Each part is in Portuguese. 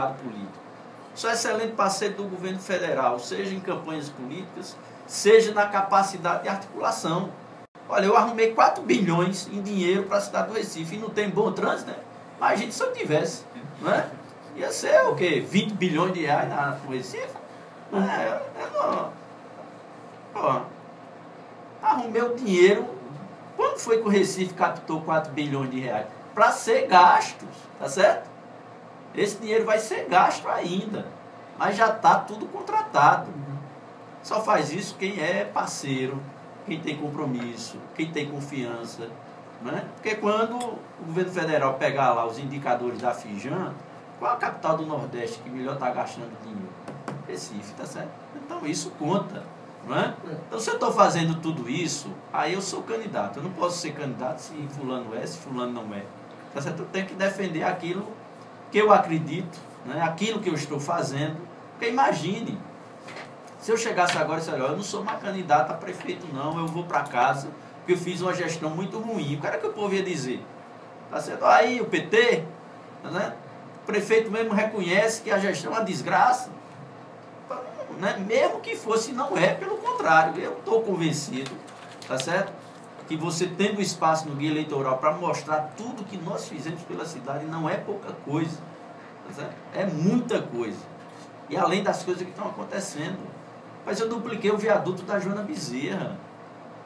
político. Sou excelente parceiro do governo federal, seja em campanhas políticas, seja na capacidade de articulação. Olha, eu arrumei 4 bilhões em dinheiro para a cidade do Recife e não tem bom trânsito, né? Imagina se eu tivesse, não é? Ia ser o quê? 20 bilhões de reais na, no Recife? É, é não. Pô, arrumei o dinheiro. Quando foi que o Recife captou 4 bilhões de reais? Para ser gastos, tá certo? Esse dinheiro vai ser gasto ainda. Mas já está tudo contratado. Só faz isso quem é parceiro, quem tem compromisso, quem tem confiança. Né? Porque quando o governo federal pegar lá os indicadores da Fijan, qual a capital do Nordeste que melhor está gastando dinheiro? Recife, tá certo? Então isso conta. Não é? Então se eu estou fazendo tudo isso, aí eu sou candidato. Eu não posso ser candidato se fulano é, se fulano não é. Tá certo? Eu tenho que defender aquilo que eu acredito, né? aquilo que eu estou fazendo. Porque imagine, se eu chegasse agora e dissesse, eu não sou mais candidato a prefeito não, eu vou para casa, porque eu fiz uma gestão muito ruim. O cara que o povo ia dizer? Tá certo? Aí o PT, né? o prefeito mesmo reconhece que a gestão é uma desgraça. Né? Mesmo que fosse, não é, pelo contrário, eu estou convencido, tá certo? Que você tendo espaço no guia eleitoral para mostrar tudo que nós fizemos pela cidade não é pouca coisa, tá? É muita coisa. E além das coisas que estão acontecendo. Mas eu dupliquei o viaduto da Joana Bezerra.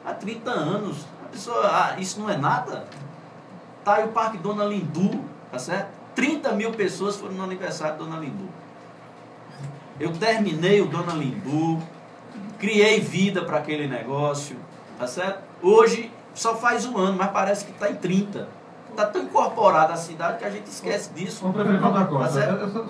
Há 30 anos. A pessoa, ah, isso não é nada? Tá aí o Parque Dona Lindu, tá certo? 30 mil pessoas foram no aniversário de Dona Lindu. Eu terminei o Dona Lindu, criei vida para aquele negócio, tá certo? Hoje só faz um ano, mas parece que está em 30. Está tão incorporada a cidade que a gente esquece disso. Prefeito Valda Tá Costa, certo? eu- eu só-